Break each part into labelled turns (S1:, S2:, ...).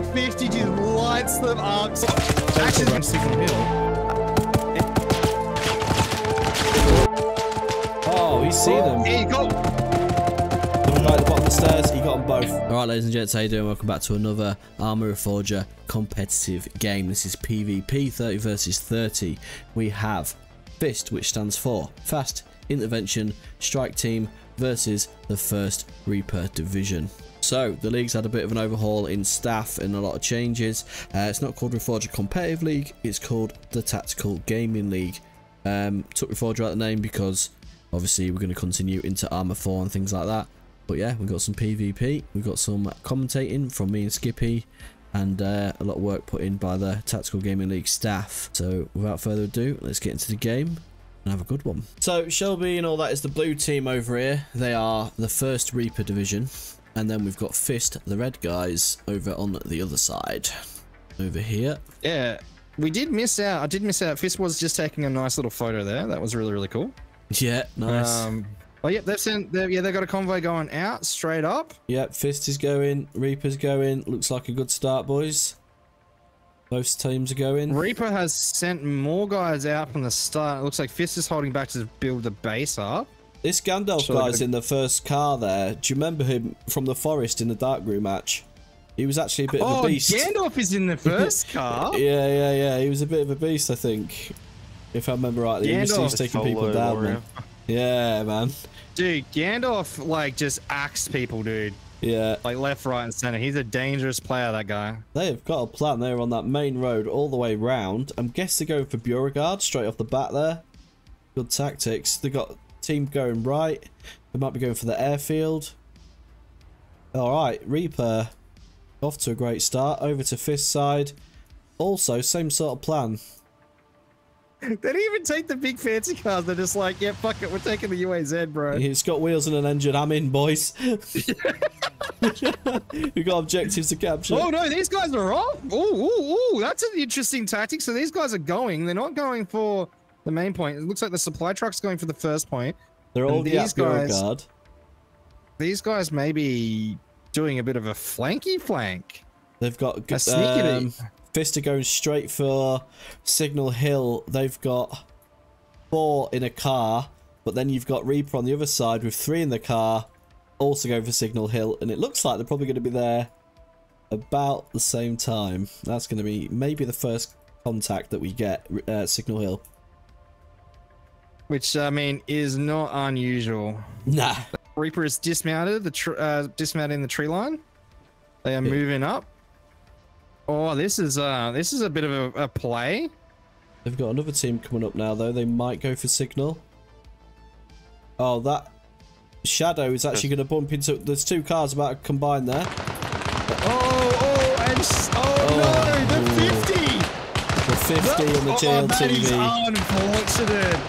S1: The 50 just lights them up.
S2: Actually, around Signal Hill. Oh, you see them.
S1: Here you go.
S2: The guy at the bottom of the stairs, he got them both. Alright ladies and gents, how you doing? Welcome back to another Arma Reforger competitive game. This is PvP 30 versus 30. We have FIST, which stands for Fast Intervention Strike Team versus the 1st Reaper Division. So, the league's had a bit of an overhaul in staff and a lot of changes. Uh, it's not called Reforger Competitive League, it's called the Tactical Gaming League. Um, took Reforger out the name because obviously we're going to continue into Arma 4 and things like that. But yeah, we've got some PvP, we've got some commentating from me and Skippy, and uh, a lot of work put in by the Tactical Gaming League staff. So without further ado, let's get into the game and have a good one. So Shelby and all that is the blue team over here. They are the first Reaper division. And then we've got Fist, the red guys, over on the other side. Over here.
S1: Yeah, we did miss out. I did miss out. Fist was just taking a nice little photo there. That was really, really cool.
S2: Yeah, nice.
S1: Um, oh, yep, they've sent. They've, yeah, they've got a convoy going out straight up.
S2: Yep, Fist is going. Reaper's going. Looks like a good start, boys. Both teams are going.
S1: Reaper has sent more guys out from the start. It looks like Fist is holding back to build the base up.
S2: This Gandalf
S1: So
S2: guy's in the first car there. Do you remember him from the forest in the Dark Room match? He was actually a bit of
S1: Oh,
S2: a beast.
S1: Oh, Gandalf is in the first car.
S2: Yeah, yeah, yeah. He was a bit of a beast, I think. If I remember rightly. Was, he was taking people down, man. Yeah, man.
S1: Dude, Gandalf like just axed people, dude.
S2: Yeah.
S1: Like left, right, and center. He's a dangerous player, that guy.
S2: They've got a plan. They're on that main road all the way round. I'm guessing they're going for Beauregard straight off the bat there. Good tactics. They've got team going right. They might be going for the airfield. Alright, Reaper off to a great start. Over to Fist side. Also, same sort of plan.
S1: They didn't even take the big fancy cars. They're just like, yeah, fuck it, we're taking the UAZ, bro.
S2: It's got wheels and an engine. I'm in, boys. We've got objectives to capture.
S1: Oh no, these guys are off. Ooh, ooh, ooh, that's an interesting tactic. So these guys are going. They're not going for the main point. It looks like the supply truck's going for the first point.
S2: They're
S1: all
S2: already
S1: these guys-
S2: Beauregard.
S1: These guys may be doing a bit of a flanky flank.
S2: They've got
S1: A sneaky
S2: um, Fist are going straight for Signal Hill. They've got four in a car, but then you've got Reaper on the other side with three in the car, also going for Signal Hill, and it looks like they're probably going to be there about the same time. That's going to be maybe the first contact that we get, uh, Signal Hill.
S1: Which I mean is not unusual.
S2: Nah.
S1: Reaper is dismounted, the tr- uh, dismounting the tree line. They are moving up. Oh, this is uh, this is a bit of a, a play.
S2: They've got another team coming up now, though. They might go for Signal. Oh, that Shadow is actually going to bump into... There's two cars about to combine there.
S1: Oh, oh, and oh,
S2: Oh,
S1: no, the
S2: ooh.
S1: 50.
S2: The 50 and the
S1: Oh, that is unfortunate.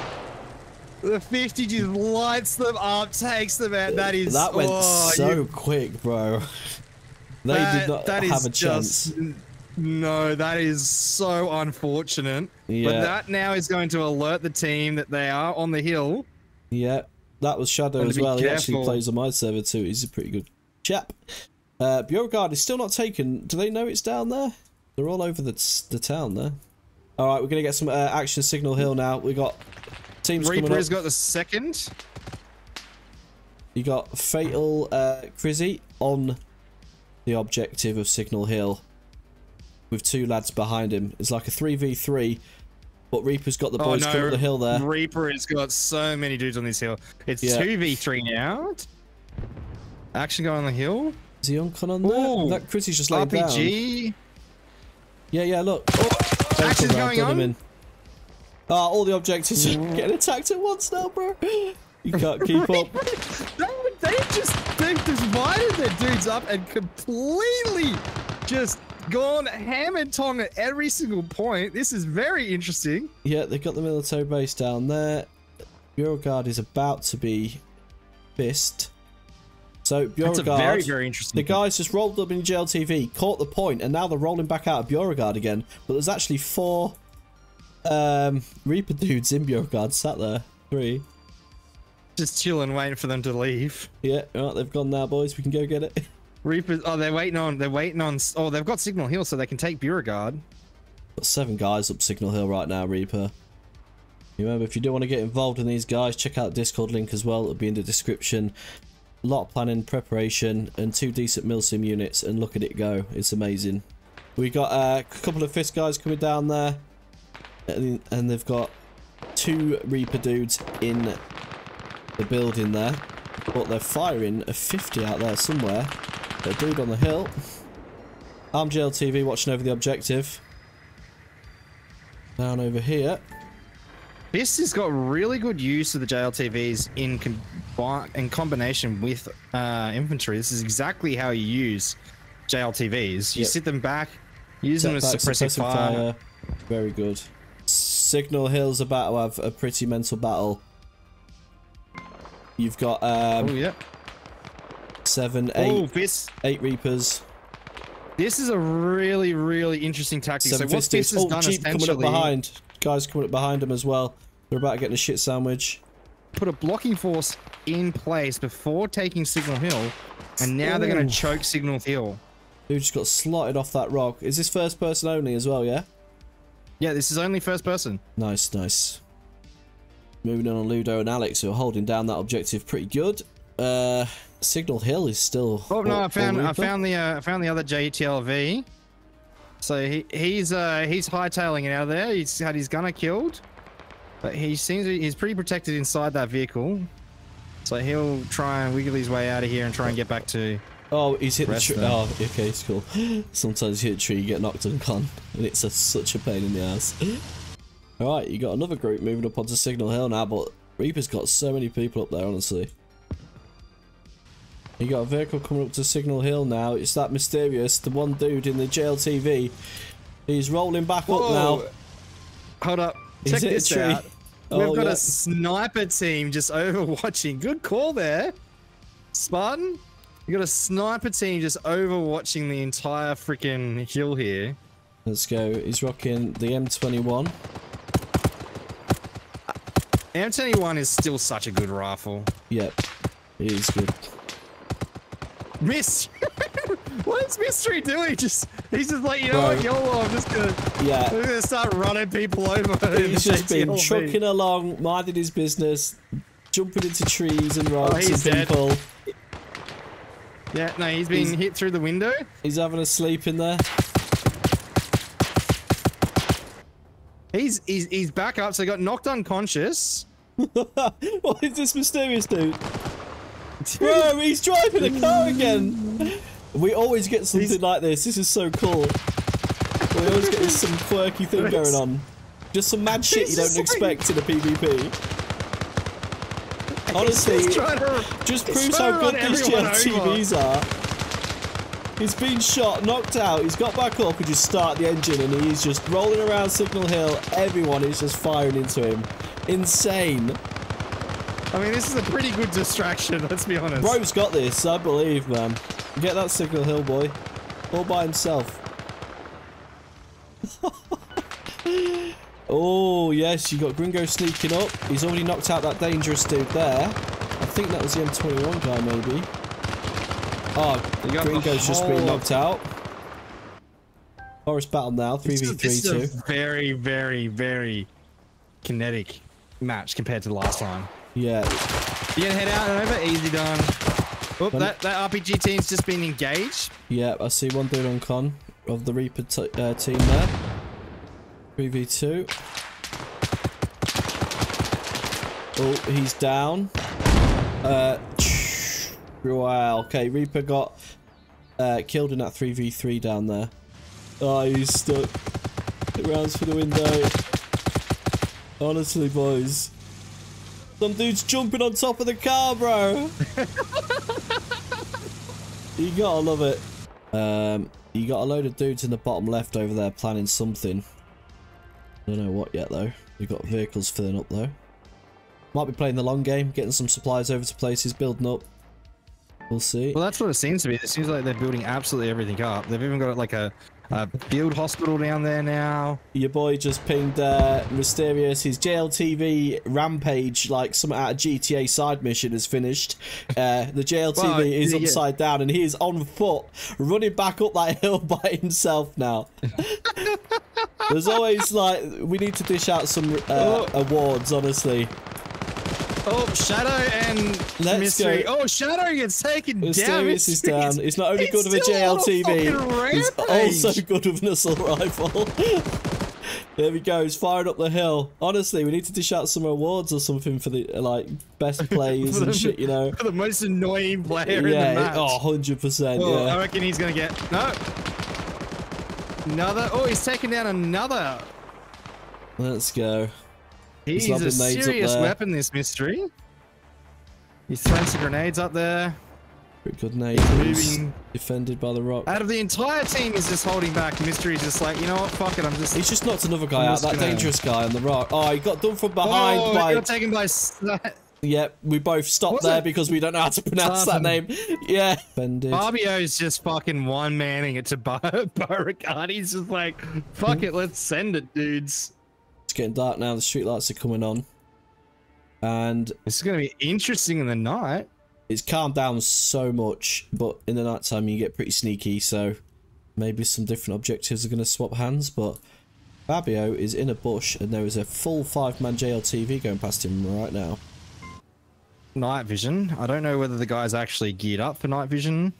S1: The 50 just lights them up, takes them out. That is
S2: That went
S1: oh,
S2: so
S1: you-
S2: quick, bro. They
S1: that-
S2: did not have a chance.
S1: just- No, that is so unfortunate.
S2: Yeah.
S1: But that now is going to alert the team that they are on the hill.
S2: Yeah, that was Shadow as well. He actually plays on my server too. He's a pretty good chap. Uh, Beauregard is still not taken. Do they know it's down there? They're all over the, the town there. All right, we're going to get some uh, action Signal Hill now. we got teams coming
S1: Reaper
S2: up.
S1: has got the second.
S2: You got Fatal uh, Crizzy on the objective of Signal Hill with two lads behind him. It's like a 3v3, but Reaper's got the
S1: Oh
S2: boys coming up the hill there.
S1: Reaper has got so many dudes on this hill. It's
S2: Yeah.
S1: 2v3 now. Action going on the hill.
S2: Is he on on there?
S1: Ooh.
S2: That Crizzy's just laid down.
S1: RPG.
S2: Yeah, yeah, look.
S1: Oh, action's
S2: Around,
S1: going
S2: done him
S1: on.
S2: in. Ah, all the objectives are getting attacked at once now, bro. You can't keep up.
S1: they, they just they've divided their dudes up and completely just gone ham and tong at every single point. This is very interesting.
S2: Yeah, they've got the military base down there. Beauregard is about to be fist. So
S1: That's a very very interesting.
S2: the guys just rolled up in JLTV, caught the point, and now they're rolling back out of Beauregard again. But there's actually four um, Reaper dudes in Beauregard sat there. Three.
S1: just chilling, waiting for them to leave.
S2: Yeah, right, they've gone now, boys. We can go get it.
S1: Reapers. Oh, they're waiting on. They're waiting on. Oh, they've got Signal Hill, so they can take Beauregard.
S2: Got seven guys up Signal Hill right now, Reaper. Remember, if you do want to get involved in these guys, check out the Discord link as well. It'll be in the description. A lot of planning, preparation, and two decent milsim units, and look at it go. It's amazing. We got uh, a couple of fist guys coming down there, and, and they've got two Reaper dudes in the building there, but they're firing a 50 out there somewhere. A dude on the hill. I'm JLTV watching over the objective. Down over here.
S1: This has got really good use of the JLTVs in com in combination with uh, infantry. This is exactly how you use JLTVs. You
S2: Yep.
S1: sit them back, use them as suppressive fire.
S2: Very good. Signal Hill's about to have a pretty mental battle. You've got um,
S1: oh yeah.
S2: Seven, eight,
S1: this
S2: eight Reapers,
S1: this is a really really interesting tactic. so what this has
S2: Oh,
S1: done
S2: Jeep coming up behind. Guys coming up behind him as well. They're about to get a shit sandwich.
S1: put a blocking force in place before taking Signal Hill, and now they're going to choke Signal Hill.
S2: Who just got slotted off that rock. Is this first person only as well, yeah?
S1: Yeah, this is only first person.
S2: Nice, nice. Moving on on, Ludo and Alex, who are holding down that objective pretty good. Uh, Signal Hill is still.
S1: Oh no,
S2: all-
S1: I found I found the uh, I found the other JTLV. So he he's uh he's hightailing it out of there. He's had his gunner killed, but he seems he's pretty protected inside that vehicle. So he'll try and wiggle his way out of here and try and get back to.
S2: Oh, he's hit the tree. Oh, okay, it's cool. Sometimes you hit a tree, you get knocked on con, and it's a, such a pain in the ass. Alright, you got another group moving up onto Signal Hill now, but Reaper's got so many people up there, honestly. You got a vehicle coming up to Signal Hill now. It's that mysterious, the one dude in the JLTV. He's rolling back up now.
S1: Hold up!
S2: He's
S1: Check this out.
S2: Oh,
S1: We've got
S2: yeah.
S1: a sniper team just overwatching. Good call there, Spartan. You got a sniper team just overwatching the entire freaking hill here.
S2: Let's go. He's rocking the M21.
S1: M21 is still such a good rifle.
S2: Yep, it is good.
S1: Miss. what is Mystery doing? Just he's just like, you know
S2: Bro.
S1: what, YOLO, I'm just gonna,
S2: Yeah,
S1: I'm gonna start running people over.
S2: He's just been trucking along, minding his business, jumping into trees and rocks
S1: Oh, he's
S2: and
S1: dead.
S2: people.
S1: Yeah, no, he's been
S2: He's-
S1: hit through the window.
S2: He's having a sleep in there.
S1: He's he's he's back up, so he got knocked unconscious.
S2: what is this mysterious dude? Bro, he's driving a car again. We always get something
S1: He's-
S2: like this. This is so cool. We always get some quirky thing going on. Just some mad shit you don't expect in a PvP. Honestly,
S1: to-
S2: just proves how good these JLTVs are. He's been shot, knocked out, he's got back up and just start the engine and he's just rolling around Signal Hill. Everyone is just firing into him. Insane.
S1: I mean, this is a pretty good distraction. Let's be honest.
S2: Bro's got this, I believe, man. Get that Signal Hill boy. All by himself. oh, yes, you got Gringo sneaking up. He's already knocked out that dangerous dude there. I think that was the M21 guy, maybe. Oh,
S1: You got the
S2: Gringo's just been knocked out. Forest battle now, 3v3
S1: this
S2: too.
S1: is a very, very, very kinetic match compared to the last time.
S2: Yeah,
S1: You gonna head out and over? Easy done. Oop, that, that RPG team's just been engaged.
S2: yeah, I see one dude on con of the Reaper uh, team there. 3v2. Oh, he's down. Uh, wow. Okay, Reaper got uh, killed in that 3v3 down there. Oh, he's stuck. Rounds for the window. Honestly, boys. Some dude's jumping on top of the car, bro. you gotta love it. Um, you got a load of dudes in the bottom left over there planning something. I don't know what yet, though. We've got vehicles filling up, though. Might be playing the long game, getting some supplies over to places, building up. We'll see.
S1: Well, that's what it seems to be. It seems like they're building absolutely everything up. They've even got like a, Uh, field hospital down there now.
S2: Your boy just pinged uh, Mysterious. His JLTV rampage, like some out of GTA side mission, is finished. Uh, the JLTV
S1: Well,
S2: is
S1: yeah.
S2: upside down, and he is on foot, running back up that hill by himself now. There's always like we need to dish out some uh,
S1: Oh.
S2: awards, honestly.
S1: Oh, Shadow and
S2: Let's
S1: Mystery.
S2: go.
S1: Oh, Shadow gets taken down.
S2: Mysterious is down. He's not only
S1: he's
S2: good with a
S1: still on a
S2: JLTV, he's also good with an assault rifle. there we go. He's firing up the hill. Honestly, we need to dish out some awards or something for the like best plays and
S1: the-
S2: shit. You know.
S1: For the most annoying player in the
S2: Yeah.
S1: match.
S2: Oh, 100 percent.
S1: Oh, I reckon he's gonna get no. Another. Oh, he's taking down another.
S2: Let's go.
S1: He's a serious weapon. This mystery. He's throwing some grenades up there.
S2: Pretty good nade.
S1: moving.
S2: Defended by the rock.
S1: Out of the entire team is just holding back. Mystery's just like, you know what? Fuck it. I'm just.
S2: He's just knocked another guy
S1: I'm
S2: out. That
S1: gonna-
S2: dangerous guy on the rock. Oh, he got done from behind
S1: oh,
S2: by.
S1: he got taken by.
S2: Yep, we both stopped
S1: Was
S2: there
S1: it?
S2: because we don't know how to pronounce that name. Yeah. Defended.
S1: Fabio's just fucking one manning it to Bo- Beauregard. He's just like, fuck hmm. it, let's send it, dudes.
S2: It's getting dark now. The street lights are coming on, and
S1: it's gonna be interesting in the night.
S2: it's calmed down so much. But in the night time, you get pretty sneaky. So maybe some different objectives are going to swap hands. But Fabio is in a bush, and there is a full five-man JLTV going past him right now.
S1: Night vision. I don't know whether the guy's actually geared up for night vision.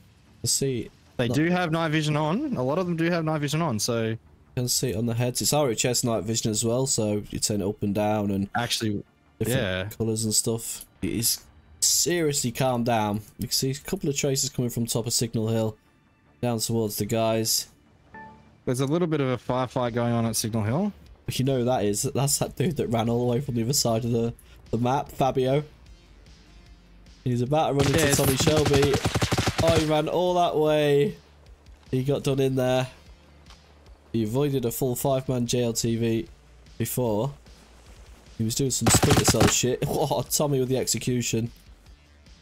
S2: Let's see.
S1: They do have night vision on. A lot of them do have night vision on. So
S2: Can see it on the heads. It's RHS night vision as well, so you turn it up and down and
S1: actually,
S2: different
S1: Yeah.
S2: colours and stuff. It is seriously calmed down. You can see a couple of traces coming from top of Signal Hill down towards the guys.
S1: there's a little bit of a firefight going on at Signal Hill.
S2: You know who that is? That's that dude that ran all the way from the other side of the, the map, Fabio. He's about to run into
S1: Yeah,
S2: Tommy Shelby. Oh, he ran all that way. He got done in there. He avoided a full five-man JLTV before. He was doing some Splinter Cell shit. Oh, Tommy with the execution.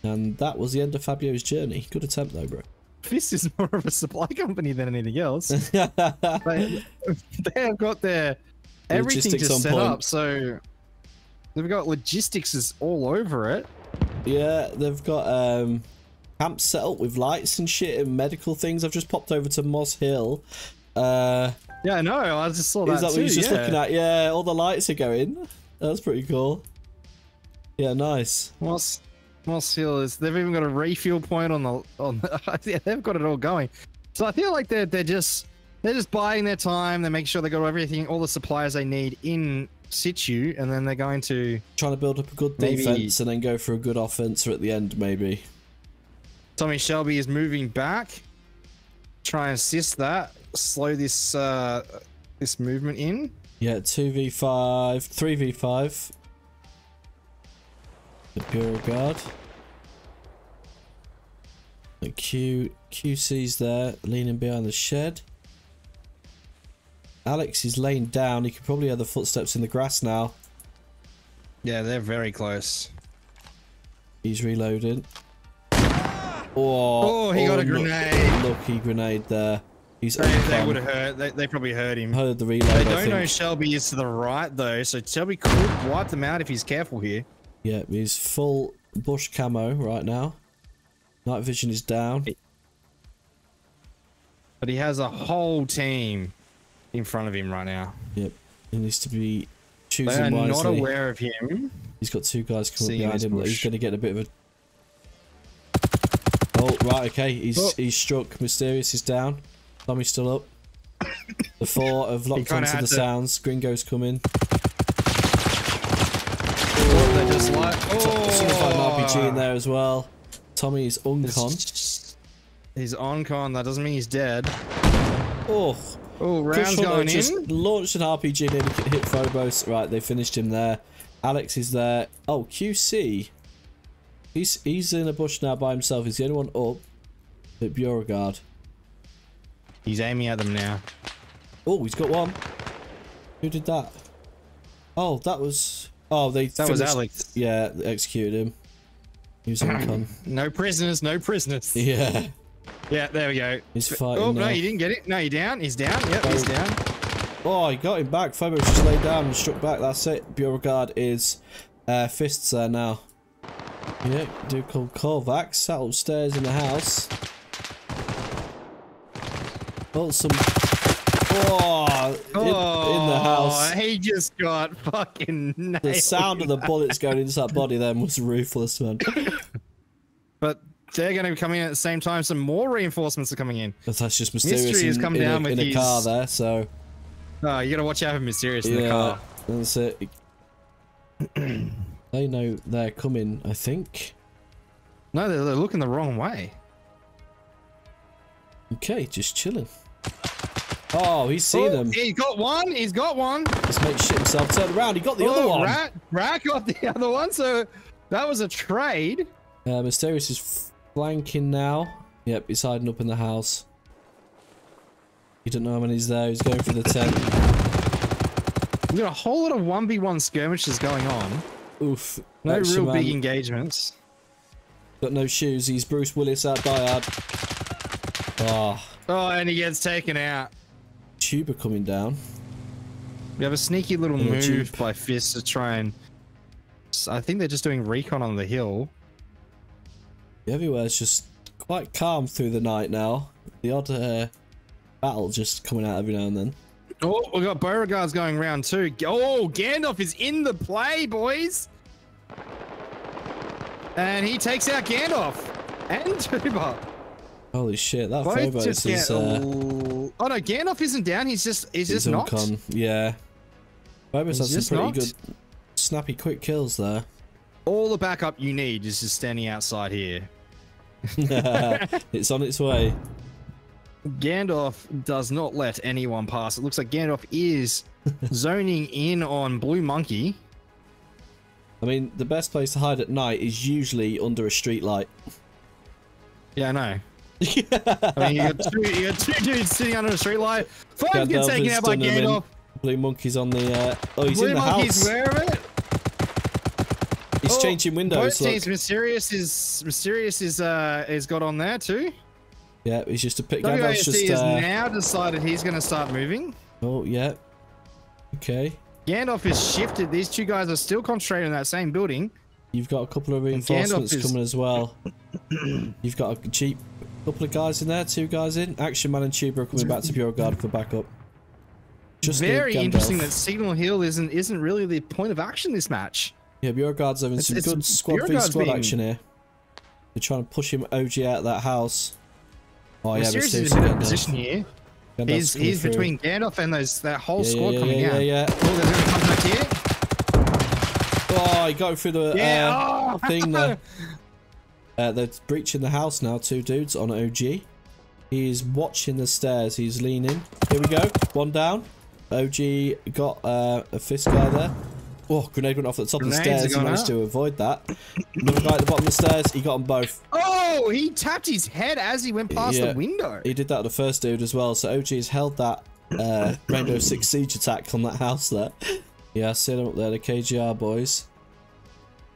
S2: And that was the end of Fabio's journey. Good attempt though, bro.
S1: This is more of a supply company than anything else. they, they have got their everything
S2: Logistics
S1: just set
S2: point.
S1: up. So they've got logistics is all over it.
S2: Yeah, they've got um camps set up with lights and shit and medical things. I've just popped over to Moss Hill. Uh
S1: Yeah, I know. I just saw
S2: is
S1: that
S2: that
S1: too.
S2: what you're just
S1: yeah.
S2: looking at? Yeah, all the lights are going. That's pretty cool. Yeah, nice.
S1: Moss, Moss Hill is. They've even got a refuel point on the on. The, yeah, they've got it all going. So I feel like they're they're just they're just biding their time. They make sure they got everything, all the supplies they need in situ, and then they're going to.
S2: Trying to build up a good
S1: Maybe-
S2: defense and then go for a good offense at the end, maybe.
S1: Tommy Shelby is moving back. Try and assist that. Slow this uh this movement in.
S2: Yeah, two v five, three v five. The Beauregard. The Q QC's there, leaning behind the shed. Alex is laying down. He can probably hear the footsteps in the grass now.
S1: Yeah, they're very close.
S2: He's reloading. Oh,
S1: Oh, he got a oh,
S2: look-
S1: grenade.
S2: Lucky grenade there. He's
S1: They, they would have heard. They, they probably heard him.
S2: heard the reload.
S1: They don't know
S2: think.
S1: Shelby is to the right though, so Shelby could wipe them out if he's careful here.
S2: Yeah, he's full bush camo right now. Night vision is down.
S1: But he has a whole team in front of him right now.
S2: Yep. He needs to be choosing
S1: They
S2: choosing
S1: are not aware of him.
S2: He's got two guys coming
S1: Seeing
S2: behind him. that He's going to get a bit of a. Oh right, okay. He's
S1: Oh.
S2: he's struck. Mysterious is down. Tommy's still up. The four have locked onto the
S1: to-
S2: sounds. Gringo's coming.
S1: Oh, they just like. Oh,
S2: Someone's got an RPG in there as well. Tommy is uncon.
S1: He's on con. That doesn't mean he's dead.
S2: Oh,
S1: Oh,
S2: Chris
S1: rounds
S2: Hunter
S1: going
S2: just
S1: in.
S2: launched an RPG and it hit Phobos. Right, they finished him there. Alex is there. Oh, QC. He's he's in a bush now by himself. He's the only one up. At Beauregard.
S1: He's aiming at them now.
S2: Oh, he's got one. Who did that? Oh, that was. Oh, they.
S1: That was
S2: finished-
S1: Alex.
S2: Yeah, they executed him. He was on con.
S1: No prisoners. No prisoners.
S2: Yeah.
S1: Yeah, there we go.
S2: He's fighting
S1: Oh, no,
S2: now.
S1: you didn't get it. No, you're down. He's down. Yep, he's
S2: Oh.
S1: down.
S2: Oh, he got him back. Phobos just laid down and struck back. That's it. Beauregard is uh, fists there now. Yeah, do called Korvax. Sat upstairs in the house. Oh, some. Oh, in, in the house.
S1: Oh, he just got fucking nailed.
S2: The sound of the bullets going into that body then was ruthless, man.
S1: But they're going to be coming in at the same time. Some more reinforcements are coming in.
S2: But that's just mysterious
S1: Mystery has
S2: in,
S1: come
S2: in
S1: down
S2: a,
S1: with
S2: in a car there, so
S1: Oh, you got to watch out for Mysterious in the
S2: yeah,
S1: car.
S2: that's it. they know they're coming, I think.
S1: No, they're, they're looking the wrong way.
S2: Okay, just chilling. Oh, he's seen
S1: Oh,
S2: them.
S1: He's got one. He's got one.
S2: This mate shit himself. Turned around. He got the
S1: oh,
S2: other one.
S1: Rat, Rat got the other one. So that was a trade.
S2: Uh, Mysterious is flanking now. Yep, he's hiding up in the house. You don't know how many's there. He's going for the tent.
S1: We've got a whole lot of 1v1 skirmishes going on.
S2: Oof.
S1: No real big engagements.
S2: Got no shoes. He's Bruce Willis out diehard. Ah,
S1: Oh, and he gets taken out.
S2: tuber coming down.
S1: We have a sneaky little move by Fist to try and. I think they're just doing recon on the hill.
S2: Everywhere's just quite calm through the night now. The odd uh, battle just coming out every now and then.
S1: Oh, we got Beauregard's going round too. Oh, Gandalf is in the play, boys. And he takes out Gandalf and Tuba.
S2: Holy shit, that Phobos is
S1: get.
S2: uh,
S1: oh no, Gandalf isn't down. He's just he's
S2: he's
S1: just knocked.
S2: uncon. Yeah. Phobos
S1: He's
S2: has some pretty
S1: knocked.
S2: good snappy quick kills there.
S1: All the backup you need is just standing outside here.
S2: it's on its way.
S1: Gandalf does not let anyone pass. It looks like Gandalf is zoning in on Blue Monkey.
S2: I mean, the best place to hide at night is usually under a street light.
S1: Yeah, I know. I mean, you got two, you got two dudes sitting under a streetlight. Five get taken out by. Gandalf.
S2: Blue monkey's on the. Uh... Oh, he's
S1: Blue
S2: in the
S1: Monkey's
S2: house.
S1: aware of it.
S2: He's
S1: Oh,
S2: changing windows.
S1: Both teams, Mysterious is Mysterious is uh is got on there too.
S2: Yeah, he's just a pick. Gandalf's just.
S1: has
S2: Uh...
S1: now decided he's going to start moving.
S2: Oh, yeah. Okay.
S1: Gandalf is shifted. These two guys are still concentrating on that same building.
S2: You've got a couple of reinforcements
S1: is-
S2: coming as well. You've got a cheap couple of guys in there, two guys in. Action Man and Tuber are coming back to Beauregard for backup. Just
S1: Very interesting that Signal Hill isn't isn't really the point of action this match.
S2: Yeah, Beauregard's having
S1: It's-
S2: some
S1: it's-
S2: good squad v squad
S1: being-
S2: action here. They're trying to push him OG out of that house. Oh yeah,
S1: Mysterious is
S2: Mysterious
S1: in a bit
S2: Gandalf.
S1: of position here. He's he's
S2: through.
S1: between Gandalf and those that whole
S2: yeah,
S1: squad
S2: yeah,
S1: coming out.
S2: Yeah, yeah.
S1: Oh, there's gonna come back here.
S2: Oh, he got through the uh,
S1: oh.
S2: thing there. Uh, they're breaching the house now, two dudes on OG. He's watching the stairs, he's leaning. Here we go, one down. OG got uh, a fist guy there. Oh, grenade went off at the top of the stairs. He managed to avoid that. Another guy at the bottom of the stairs, he got them both.
S1: Oh, he tapped his head as he went past
S2: Yeah.
S1: the window.
S2: He did that to the first dude as well. So OG has held that uh, Rainbow Six Siege attack on that house there. Yeah, I see them up there, the KGR boys.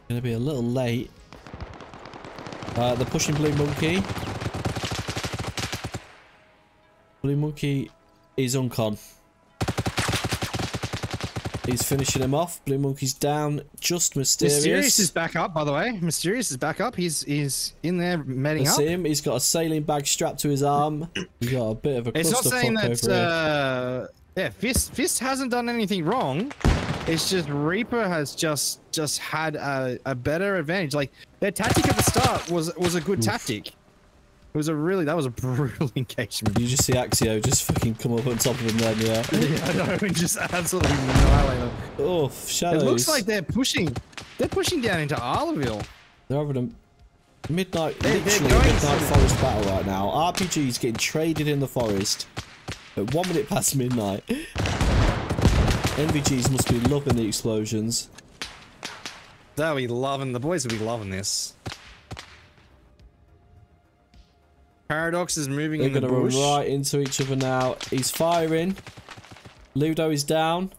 S2: Gonna be a little late. Uh, they're pushing Blue Monkey. Blue Monkey is uncon. He's finishing him off. Blue Monkey's down. Just mysterious.
S1: Mysterious is back up, by the way. Mysterious is back up. He's he's in there medding
S2: That's
S1: up.
S2: him. He's got a saline bag strapped to his arm. He's got a bit of a
S1: It's not saying that. Uh, yeah, Fist Fist hasn't done anything wrong. It's just Reaper has just just had a, a better advantage. Like their tactic at the start was was a good tactic. It was a really that was a brutal engagement.
S2: You just see Axio just fucking come up on top of him then, yeah.
S1: yeah, I know, and just absolutely annihilate them.
S2: Oh, shadows.
S1: It looks like they're pushing. They're pushing down into Arlaville.
S2: they're having a midnight,
S1: They- they're
S2: literally
S1: going
S2: midnight
S1: for-
S2: forest battle right now. RPG's getting traded in the forest at one minute past midnight. NVGs must be loving the explosions.
S1: They'll be loving. The boys will be loving this. Paradox is moving
S2: They're
S1: in the
S2: going to run right into each other now. He's firing. Ludo is down.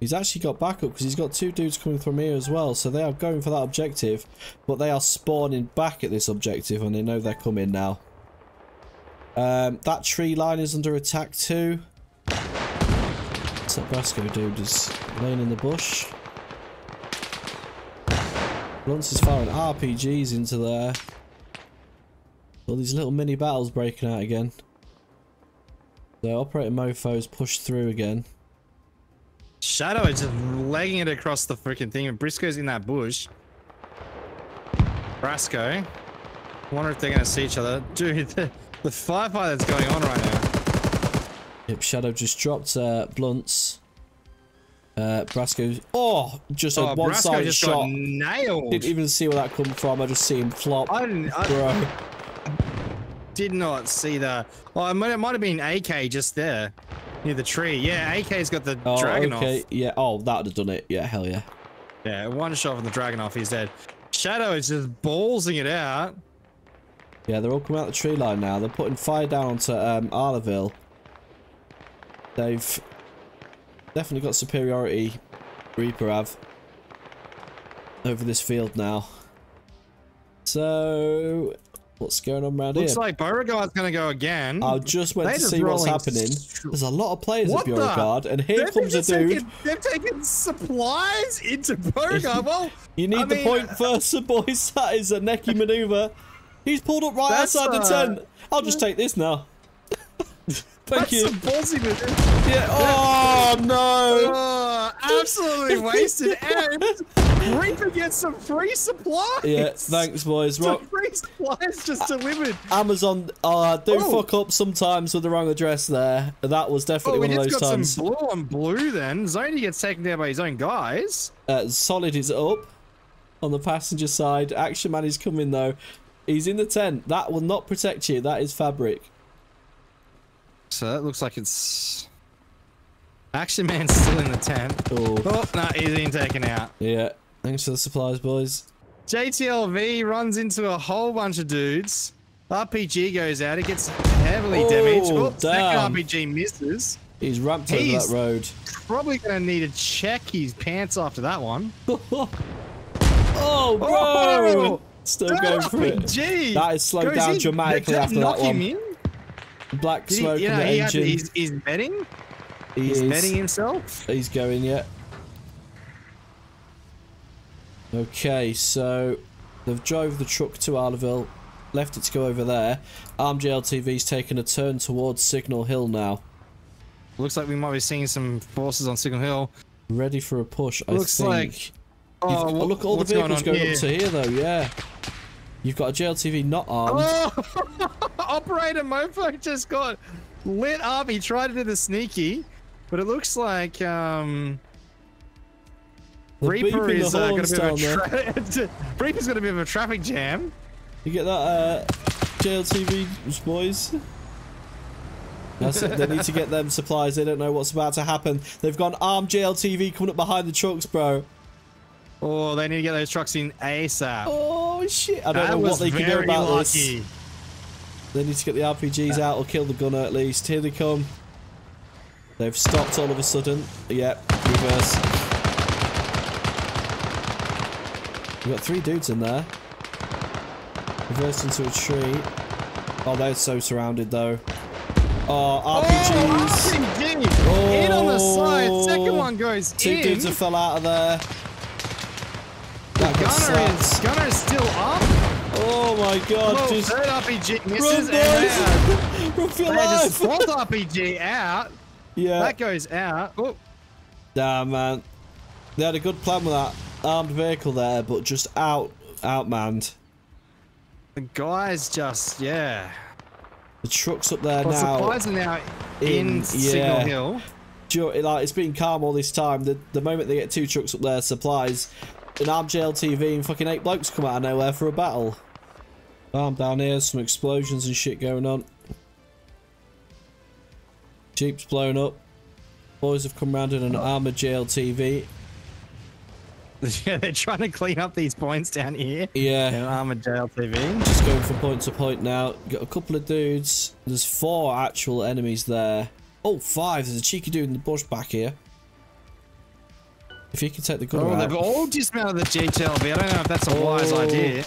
S2: He's actually got backup because he's got two dudes coming from here as well. So they are going for that objective. But they are spawning back at this objective and they know they're coming now. Um, that tree line is under attack too. What's that Brasco dude is laying in the bush? Once is firing RPGs into there. All these little mini battles breaking out again. The operating mofos pushed through again.
S1: Shadow is just legging it across the freaking thing, and Briscoe's in that bush. Brasco. Wonder if they're going to see each other. Dude, the, the firefight that's going on right now.
S2: Yep, Shadow just dropped uh, blunts. Uh, Brasco. Oh, just a
S1: Oh,
S2: one
S1: Brasco
S2: sided
S1: just
S2: shot.
S1: nailed.
S2: Didn't even see where that come from. I just see him flop.
S1: I didn't. I
S2: Bro.
S1: Did not see the... Oh, it might, it might have been AK just there, near the tree. Yeah, AK's got the
S2: Oh,
S1: dragon
S2: okay.
S1: off.
S2: Yeah. Oh, that would have done it. Yeah, hell yeah.
S1: Yeah, one shot from the dragon off. He's dead. Shadow is just ballsing it out.
S2: Yeah, they're all coming out the tree line now. They're putting fire down onto um, Arlaville. They've definitely got superiority, Reaper have, over this field now. So, what's going on around
S1: Looks
S2: here?
S1: Looks like Beauregard's going to go again.
S2: I just went
S1: They're
S2: to see what's happening. There's a lot of players
S1: What
S2: at
S1: the-
S2: Beauregard, and here
S1: They're
S2: comes a dude.
S1: Taking, they're taking supplies into Beauregard. Well,
S2: You need
S1: I
S2: the
S1: mean,
S2: point first, boys. That is a necky maneuver. He's pulled up right outside the tent. I'll just take this now. Thank
S1: that's
S2: you.
S1: some ballsy move.
S2: Yeah. Oh no.
S1: Oh, absolutely wasted. And Reaper gets some free supplies.
S2: Yeah. Thanks, boys.
S1: Some
S2: Rock,
S1: free supplies just delivered.
S2: Amazon. Uh, do
S1: Oh.
S2: fuck up sometimes with the wrong address there. That was
S1: Oh,
S2: definitely
S1: we
S2: one of
S1: just
S2: those
S1: got
S2: times.
S1: some blue on blue then. Zony gets taken down by his own guys.
S2: Uh, Solid is up on the passenger side. Action Man is coming though. He's in the tent. That will not protect you. That is fabric.
S1: So that looks like it's... Action Man's still in the tent.
S2: Oh,
S1: Oh, no, he's been taken out.
S2: yeah. Thanks for the supplies, boys.
S1: JTLV runs into a whole bunch of dudes. RPG goes out. It gets heavily oh, damaged.
S2: Oh,
S1: Oh,
S2: damn.
S1: RPG misses.
S2: He's ramped over
S1: He's-
S2: that road.
S1: Probably going to need to check his pants after that one.
S2: oh, bro!
S1: Oh,
S2: Still
S1: That
S2: going for it.
S1: RPG
S2: That is slowed
S1: goes
S2: down
S1: in.
S2: dramatically after that one. Black
S1: Did
S2: smoke
S1: he, you
S2: in
S1: know,
S2: the
S1: he had,
S2: engine.
S1: he's, he's betting.
S2: He
S1: He's betting himself.
S2: He's going yet. Okay, so they've drove the truck to Arlaville, left it to go over there. Armed JLTV's taken a turn towards Signal Hill now.
S1: Looks like we might be seeing some forces on Signal Hill.
S2: Ready for a push, I
S1: Looks
S2: think.
S1: like- Oh, wha-
S2: look at all the
S1: going
S2: vehicles
S1: on
S2: going, up to here though, yeah. You've got a JLTV not armed.
S1: Oh, Operator Mofo just got lit up. He tried to do the sneaky, but it looks like um,
S2: They're
S1: Reaper is uh, going to be a Reaper's going to be a bit of a traffic jam.
S2: You get that, uh, JLTV, boys? They need to get them supplies. They don't know what's about to happen. They've got an armed JLTV coming up behind the trucks, bro.
S1: Oh, they need to get those trucks in ASAP.
S2: Oh, shit. I don't
S1: that
S2: know what they can do about
S1: lucky.
S2: this. They need to get the RPGs out or kill the gunner at least. Here they come. They've stopped all of a sudden. Yep, reverse. We've got three dudes in there. Reversed into a tree. Oh, they're so surrounded though. Oh,
S1: Oh,
S2: RPGs.
S1: RPG! In on the side.
S2: Oh.
S1: Second one goes
S2: Two
S1: in.
S2: dudes have fell out of there. That
S1: Gunner is. Gunner is still up.
S2: Oh my god,
S1: Oh,
S2: just
S1: third RPG misses. they
S2: boys! run for your
S1: they just fourth RPG out.
S2: Yeah.
S1: That goes out. Oh,
S2: Damn, man. They had a good plan with that armed vehicle there, but just out, outmanned.
S1: the guys just, yeah.
S2: The truck's up there
S1: Well,
S2: now.
S1: supplies are now in,
S2: in-
S1: Signal
S2: yeah.
S1: Hill.
S2: Ju- like it's been calm all this time. The the moment they get two trucks up there, supplies, an armed JLTV and fucking eight blokes come out of nowhere for a battle. Armed down here, some explosions and shit going on. Jeep's blown up. Boys have come round in an armored JLTV.
S1: Yeah, they're trying to clean up these points down here.
S2: Yeah.
S1: In Armored JLTV.
S2: Just going from point to point now. Got a couple of dudes. There's four actual enemies there. Oh, five. There's a cheeky dude in the bush back here. If he can take the gun
S1: Oh,
S2: out.
S1: they've all dismounted the GTLV. I don't know if that's a wise
S2: Oh.
S1: idea.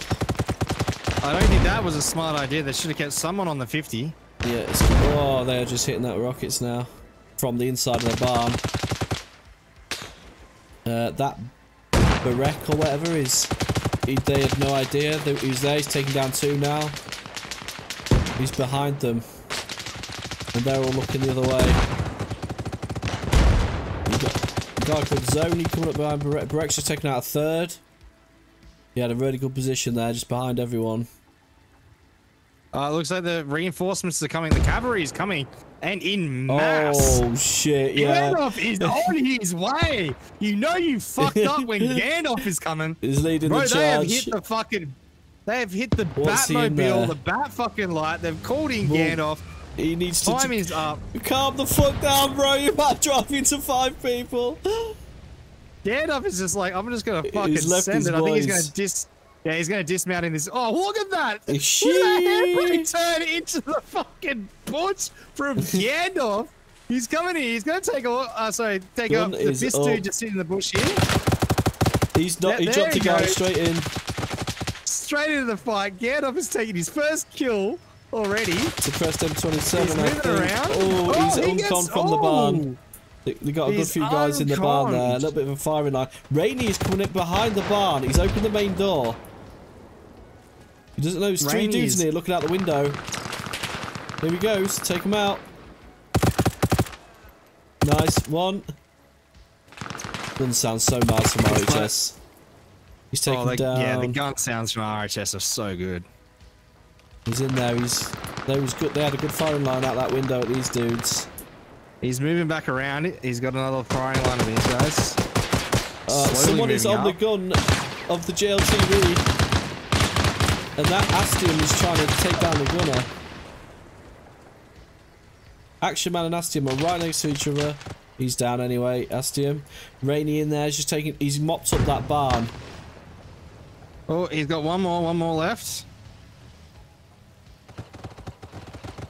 S1: I don't think that was a smart idea. They should have kept someone on the 50.
S2: Yeah, it's, oh, they're just hitting that rockets now from the inside of the barn. Uh, that Barek or whatever is, he, they had no idea that there. He's taking down two now. He's behind them, and they're all looking the other way. Guy called Zoni coming up behind Barek. Barek's just taking out a third. He had a really good position there, just behind everyone.
S1: Uh, looks like the reinforcements are coming. The cavalry is coming, and in mass.
S2: Oh shit! Yeah,
S1: Gandalf is on his way. You know you fucked up when Gandalf is coming.
S2: he's leading
S1: Bro,
S2: the
S1: they have hit the fucking. They have hit the
S2: What's he in there?
S1: Batmobile, the Bat fucking light. They've called in
S2: Well,
S1: Gandalf.
S2: He needs to
S1: Time is up.
S2: calm the fuck down, bro. You're about to drive into five people.
S1: Gandalf is just like, I'm just gonna fucking send it. I think he's gonna dis. Yeah, he's gonna dismount in this. Oh, look at that! Look at that turn into the fucking bush from Gandalf. He's coming in. He's gonna take a. Uh, sorry, take
S2: Gun
S1: up the this dude just sitting in the bush here.
S2: He's not. He dropped a guy
S1: go.
S2: straight in
S1: Straight into the fight. Gandalf has taken his first kill already.
S2: to press M27.
S1: He's moving around.
S2: Oh, he's
S1: he gets-
S2: from the barn.
S1: oh.
S2: They, they got a good few guys in the barn there. A little bit of a firing line. Rainey is coming in behind the barn. He's opened the main door. He doesn't know there's three dudes
S1: is-
S2: in here looking out the window. Here he goes. Take him out. Nice one. Doesn't sound so nice from RHS. He's taken
S1: Oh, they,
S2: down.
S1: yeah, the gun sounds from RHS are so good.
S2: He's in there. He's they was good. They had a good firing line out that window at these dudes.
S1: He's moving back around it. He's got another firing line of these guys.
S2: Uh, someone is on
S1: up.
S2: the gun of the JLTV, and that Astium is trying to take down the gunner. Action Man and Astium are right next to each other. He's down anyway. Astium, Rainy in there. He's just taking. He's mopped up that barn.
S1: Oh, he's got one more, one more left.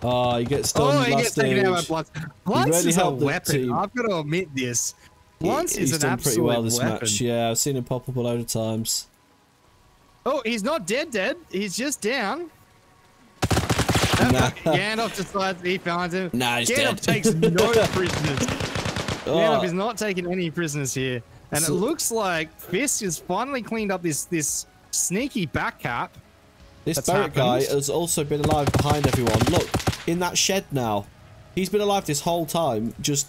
S2: Oh, he gets
S1: Oh,
S2: stunned
S1: he
S2: last
S1: gets taken out by
S2: stage.
S1: Blunts. Blunts
S2: really
S1: is a weapon. I've got to admit this. Blunts
S2: He-
S1: is
S2: he's
S1: an
S2: done
S1: absolute
S2: pretty well this
S1: weapon.
S2: match. Yeah, I've seen him pop up a load of times.
S1: Oh, he's not dead, dead. He's just down.
S2: Nah.
S1: Gandalf decides he finds him.
S2: Nah, he's
S1: Gandalf
S2: dead.
S1: takes no prisoners. Gandalf
S2: Oh,
S1: is not taking any prisoners here. And
S2: So-
S1: it looks like Fist has finally cleaned up this this sneaky back cap.
S2: This Barrett guy has also been alive behind everyone. Look, in that shed now. He's been alive this whole time, just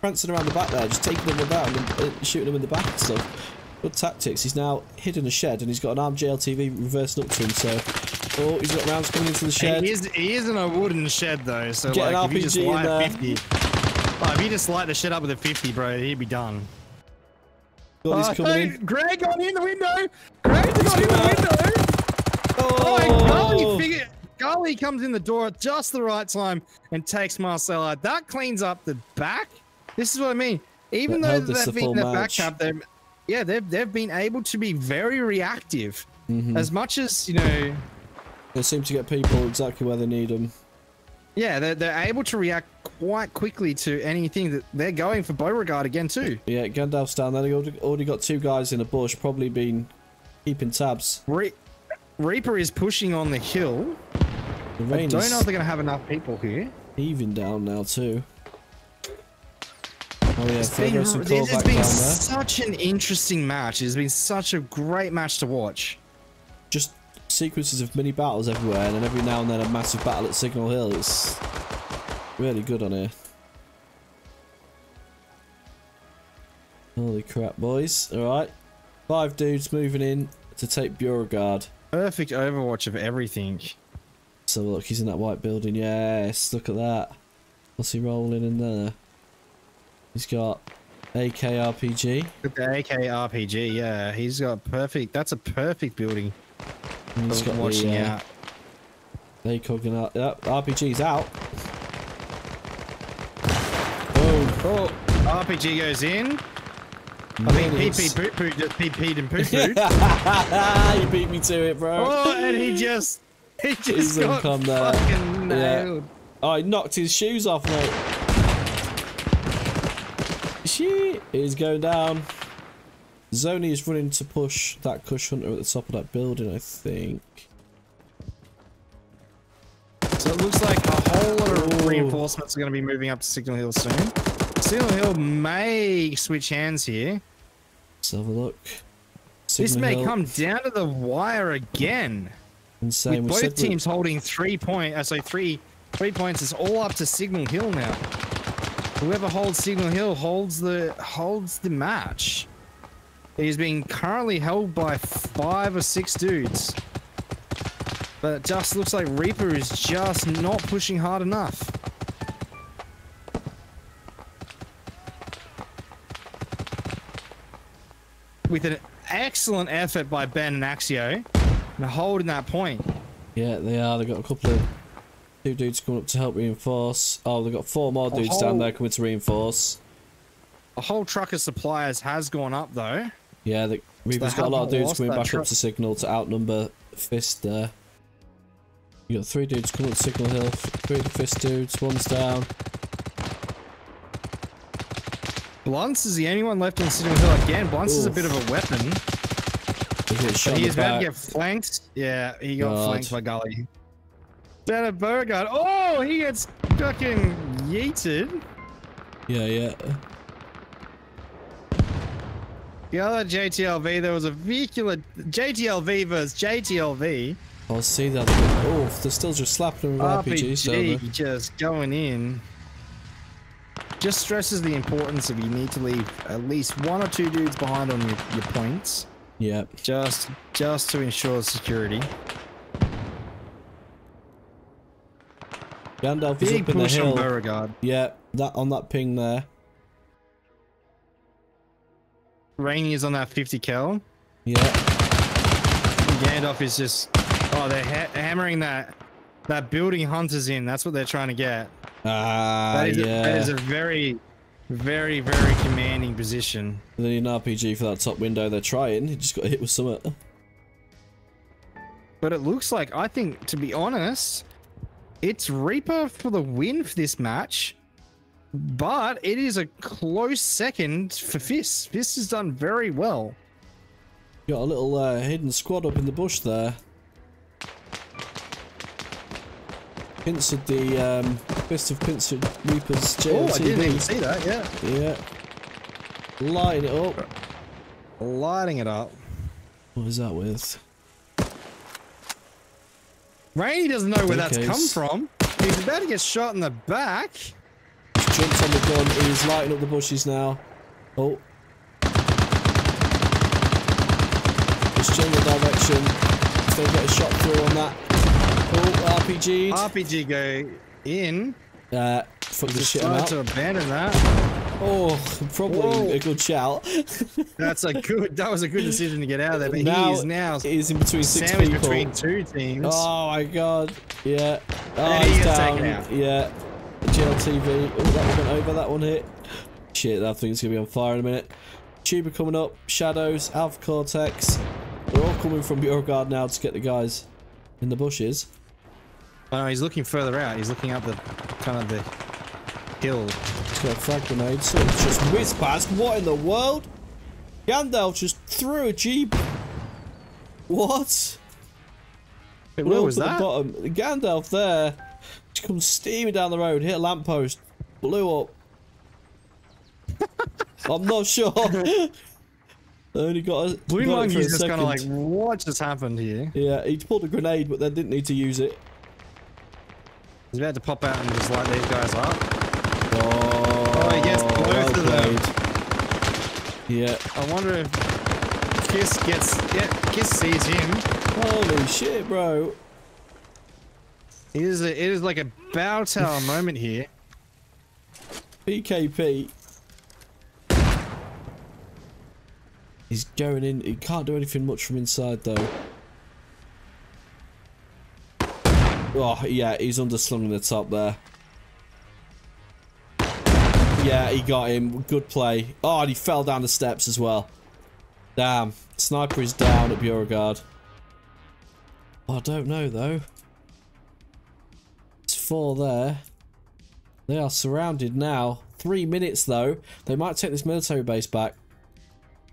S2: prancing around the back there, just taking them about and uh, shooting them in the back and stuff. Good tactics. He's now hidden in a shed and he's got an armed JLTV reversing up to him, so... Oh, he's got rounds coming into the shed.
S1: He is he is in a wooden shed though, so
S2: Get an
S1: like if you just
S2: RPG
S1: light
S2: there.
S1: 50. Oh, if you just light the shed up with a 50, bro, he'd be done.
S2: God, he's
S1: Oh,
S2: coming
S1: hey,
S2: in.
S1: Greg got in the window! Greg got in the window! Oh,
S2: Oh!
S1: and Gully oh. figure Gully comes in the door at just the right time and takes Marcel out. That cleans up the back. This is what I mean. Even
S2: That
S1: though they've
S2: the
S1: been
S2: full
S1: in the back
S2: match.
S1: cap, they've yeah, they've they've been able to be very reactive.
S2: Mhm.
S1: As much as you know,
S2: They seem to get people exactly where they need them.
S1: yeah, they're, they're able to react quite quickly to anything that they're going for Beauregard again too.
S2: Yeah, Gandalf's down there. They already, already got two guys in a bush, probably been keeping tabs.
S1: Re- Reaper is pushing on the hill.
S2: The
S1: I don't know if they're gonna have enough people here.
S2: Even down now too. Oh yeah,
S1: It's been,
S2: Fergus and
S1: this has been
S2: down there.
S1: such an interesting match. It's been such a great match to watch.
S2: Just sequences of mini battles everywhere, and then every now and then a massive battle at Signal Hill. It's really good on here. Holy crap, boys! All right, five dudes moving in to take Beauregard.
S1: Perfect overwatch of everything.
S2: So look, he's in that white building. Yes, look at that. What's he rolling in there? He's got AK RPG.
S1: With the AK RPG, yeah, he's got perfect. That's a perfect building.
S2: And he's got
S1: watching
S2: the, uh,
S1: out.
S2: ACOG up. Yep, RPG's out. Boom.
S1: Oh, RPG goes in. I mean,
S2: Minutes.
S1: PP Poo Poo just PP'd and Poo Poo.
S2: you beat me to it, bro.
S1: oh, and he just he just
S2: He's
S1: got
S2: come there.
S1: fucking
S2: Yeah.
S1: nailed.
S2: Oh, he knocked his shoes off, mate. Shit. He's going down. Zoni is running to push that Kush Hunter at the top of that building, I think.
S1: So it looks like a whole lot of
S2: Ooh.
S1: reinforcements are going to be moving up to Signal Hill soon. Signal Hill may switch hands here.
S2: Let's have a look.
S1: this may
S2: Hill,
S1: come down to the wire again.
S2: insane.
S1: With
S2: We
S1: both teams holding three point, uh, so three three points is all up to Signal Hill now. Whoever holds Signal Hill holds the holds the match. It is being currently held by five or six dudes. But it just looks like Reaper is just not pushing hard enough. With an excellent effort by Ben and Axio, and holding that point.
S2: Yeah, they are. They've got a couple of two dudes coming up to help reinforce. Oh, they've got four more dudes down there coming to reinforce.
S1: A whole truck of suppliers has gone up though.
S2: Yeah, the Reaper's got a lot of dudes coming back up to Signal to outnumber Fist there. You got three dudes coming up to Signal Hill. Three of the Fist dudes. One's down.
S1: Blunts is the only one left on Signal Hill again. Blunts is a bit of a weapon.
S2: He's getting shot
S1: But
S2: in
S1: he is about to get flanked. Yeah, he got
S2: God.
S1: flanked by Gully. Down at Beauregard. Oh, he gets fucking yeeted.
S2: Yeah, yeah.
S1: The other JTLV, there was a vehicular JTLV versus JTLV.
S2: I'll see that. Oh, they're still just slapping him with RPGs, so
S1: RPG just going in. Just stresses the importance of you need to leave at least one or two dudes behind on your, your points.
S2: yeah.
S1: Just just to ensure security.
S2: Gandalf is
S1: Big
S2: in the
S1: push on. Beauregard.
S2: Yeah, that on that ping there.
S1: Rainy is on that 50 cal.
S2: Yeah,
S1: Gandalf is just oh they're ha hammering that that building hunters in. That's what they're trying to get.
S2: ah,
S1: That is, a, that is a very very very commanding position.
S2: They need an RPG for that top window. They're trying. He just got hit with something.
S1: But it looks like I think to be honest, it's Reaper for the win for this match. But it is a close second for Fist. Fist has done very well.
S2: Got a little uh, hidden squad up in the bush there. Pincered the um, fist of pincered Reaper's
S1: Oh, I didn't even see that. Yeah,
S2: Yeah, lighting it up.
S1: lighting it up.
S2: What is that with?
S1: Rainy doesn't know where that's come from. He's about to get shot in the back.
S2: Jumps on the gun. He's lighting up the bushes now. Oh. Just general direction. Still get a shot through on that. Oh, RPG.
S1: RPG go in.
S2: Uh, fuck the shit out.
S1: to abandon that.
S2: Oh, probably
S1: Whoa.
S2: a good shout.
S1: That's a good. That was a good decision to get out of there. But
S2: now,
S1: he is now
S2: he's in between six
S1: sandwiched
S2: people.
S1: between two teams.
S2: Oh my god. Yeah. Oh,
S1: And
S2: he's down.
S1: taken out.
S2: Yeah. GLTV. Oh, that one went over. That one hit. Shit, that thing's gonna be on fire in a minute. Tuber coming up. Shadows. Alpha Cortex. They're all coming from Beauregard now to get the guys in the bushes.
S1: Oh, no, he's looking further out. He's looking up the kind of the hill.
S2: Got a frag grenade. So it's just whizzed past. What in the world? Gandalf just threw a jeep. What?
S1: Where
S2: Well,
S1: was
S2: the
S1: that?
S2: bottom. Gandalf there. Just comes steaming down the road, hit a lamppost, blew up. I'm not sure. Only got a
S1: Blue
S2: got
S1: Monkey's just kind of like, what just happened here?
S2: Yeah, he pulled a grenade, but then didn't need to use it.
S1: He's about to pop out and just light these guys up.
S2: Oh,
S1: he gets both
S2: well
S1: of them.
S2: played. Yeah.
S1: I wonder if Kiss gets. Yeah, Kiss sees him.
S2: Holy shit, bro.
S1: It is a, it is like a bow tower moment here.
S2: PKP. He's going in. He can't do anything much from inside though. Oh yeah, he's underslung in the top there. Yeah, he got him. Good play. Oh, and he fell down the steps as well. Damn. Sniper is down at Beauregard. Oh, I don't know though. It's four there. They are surrounded now. Three minutes though. They might take this military base back.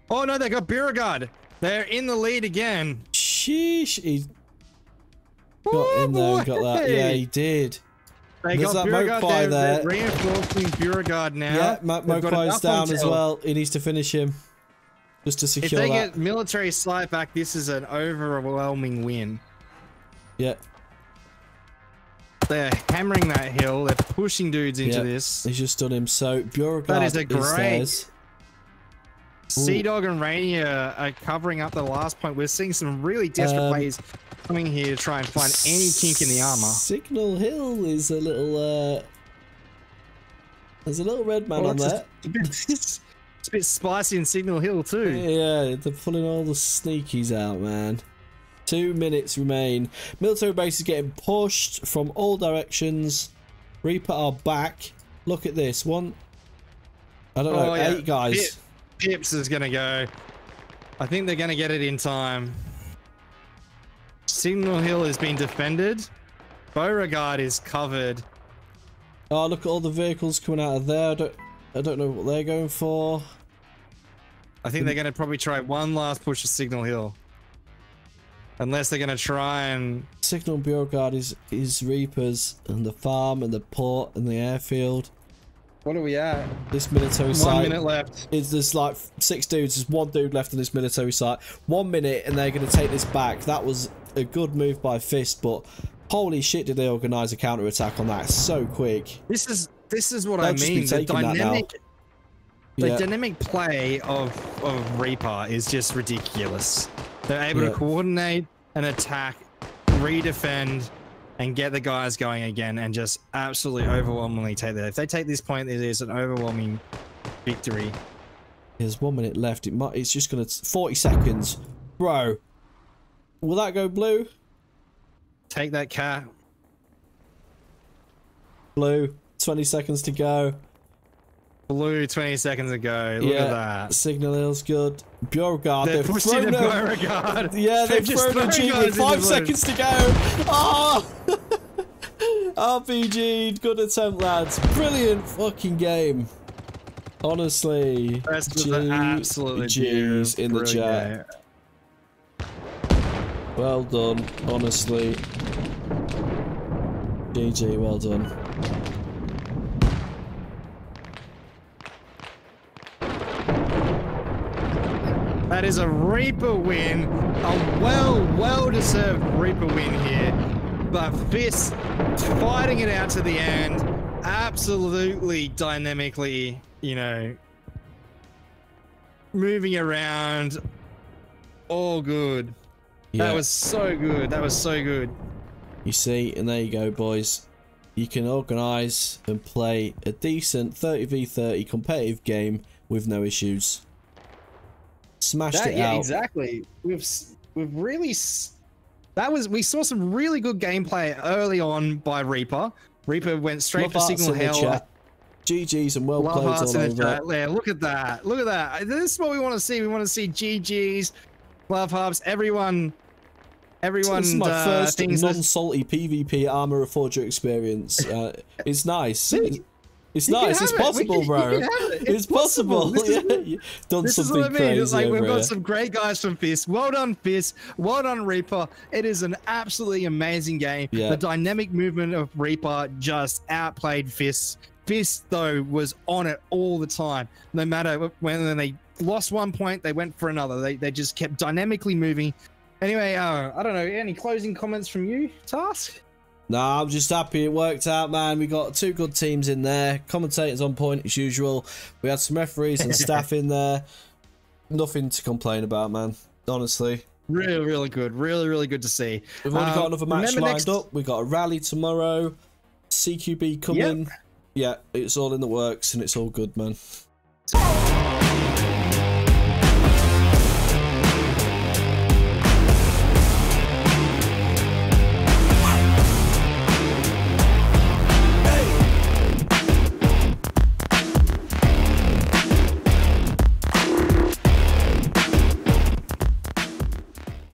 S1: Oh no, they got Beauregard. They're in the lead again.
S2: Sheesh. He... Got in there and got that. Yeah, he did.
S1: They
S2: There's
S1: got
S2: that Mokwai
S1: there. They're reinforcing Beauregard now.
S2: Yeah,
S1: got
S2: Mokwai's down as well. He needs to finish him. Just to secure.
S1: If they
S2: that.
S1: get military sight back, this is an overwhelming win.
S2: Yeah,
S1: They're hammering that hill. They're pushing dudes into
S2: Yeah.
S1: this.
S2: he's just done him. So Beauregard
S1: That is a great-
S2: theirs.
S1: Sea Dog and Rainier are covering up the last point. We're seeing some really desperate
S2: Um,
S1: players coming here to try and find any kink in the armor.
S2: Signal Hill is a little. uh There's a little red man
S1: Well,
S2: on there.
S1: a- a bit- it's a bit spicy in Signal Hill too.
S2: Yeah, they're pulling all the sneakies out, man. Two minutes remain. Military base is getting pushed from all directions. Reaper are back. Look at this. One. I don't know.
S1: Oh, yeah.
S2: Eight guys.
S1: Pips is gonna go. I think they're gonna get it in time. Signal Hill has been defended. Beauregard is covered.
S2: Oh, look at all the vehicles coming out of there. I don't, I don't know what they're going for.
S1: I think they're gonna probably try one last push of Signal Hill. Unless they're gonna try and
S2: Signal Beauregard is, is Reapers and the farm and the port and the airfield.
S1: What are we at?
S2: This military
S1: One
S2: site One
S1: minute left.
S2: is there's like six dudes. There's one dude left on this military site. One minute and they're going to take this back. That was a good move by Fist, but holy shit, did they organise a counter attack on that so quick?
S1: This is this is what
S2: They'll
S1: I mean. The
S2: taking that now.
S1: dynamic the
S2: Yeah.
S1: dynamic play of of Reaper is just ridiculous. They're able
S2: Yeah.
S1: to coordinate and attack, redefend, and get the guys going again, and just absolutely overwhelmingly take that. If they take this point, it is an overwhelming victory.
S2: There's one minute left. It might. It's just going to 40 seconds, bro. Will that go blue?
S1: Take that cat.
S2: Blue. 20 seconds to go.
S1: Blue 20 seconds ago. Look
S2: yeah.
S1: at that.
S2: Signal is good. Beauregard.
S1: They're
S2: they've
S1: pushing
S2: thrown
S1: the
S2: a-
S1: Beauregard.
S2: Yeah, they've,
S1: just
S2: thrown
S1: thrown
S2: G with five seconds to go. Ah! Oh! RPG, good attempt, lads. Brilliant fucking game. Honestly.
S1: Was
S2: G-
S1: absolutely
S2: G's in the chat.
S1: game.
S2: Well done, honestly. GG, well done.
S1: That is a Reaper win. A well, well deserved Reaper win here. But Fist fighting it out to the end. Absolutely dynamically, you know, moving around. All good.
S2: Yeah.
S1: That was so good. That was so good.
S2: You see, and there you go, boys. You can organise and play a decent 30v30 competitive game with no issues. Smashed
S1: That,
S2: it
S1: yeah,
S2: out.
S1: exactly. We've we've really that was we saw some really good gameplay early on by Reaper. Reaper went straight
S2: Love
S1: for Signal
S2: in
S1: Hill.
S2: GG's and well
S1: Love
S2: played all over.
S1: Yeah, look at that. Look at that. This is what we want to see. We want to see GG's, love hearts, everyone, everyone.
S2: This is my
S1: uh,
S2: first non-salty PvP Arma Reforger experience. Uh, it's nice. It's
S1: You
S2: nice. It's
S1: it.
S2: Possible, bro.
S1: it.
S2: It's,
S1: It's
S2: possible.
S1: possible. This is what-
S2: done
S1: This is what I mean. It's like we've got
S2: here.
S1: some great guys from Fist. Well done, Fist. Well done, Reaper. It is an absolutely amazing game.
S2: Yeah.
S1: The dynamic movement of Reaper just outplayed Fist. Fist, though, was on it all the time. No matter when they lost one point, they went for another. They, they just kept dynamically moving. Anyway, uh, I don't know. Any closing comments from you, Task?
S2: Nah, I'm just happy it worked out, man. We got two good teams in there. Commentators on point as usual. We had some referees and staff in there. Nothing to complain about, man. Honestly.
S1: Really, really good. Really, really good to see.
S2: We've already
S1: Um,
S2: got another match lined
S1: next-
S2: up. We've got a rally tomorrow. CQB coming. Yeah, it's all in the works and it's all good, man.